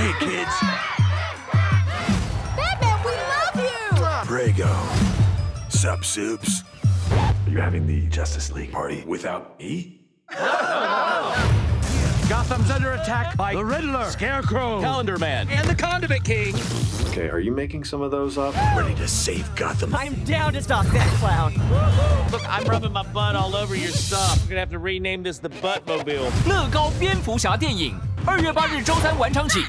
Hey, kids. Batman, we love you! Prego. Sup, Supes? Are you having the Justice League party without me? Gotham's under attack by the Riddler, Scarecrow, Calendar Man, and the Condiment King. Okay, are you making some of those up? Ready to save Gotham? I'm down to stop that clown. Look, I'm rubbing my butt all over your stuff. We're gonna have to rename this the Buttmobile. 乐高蝙蝠侠电影二月八日周三晚场起。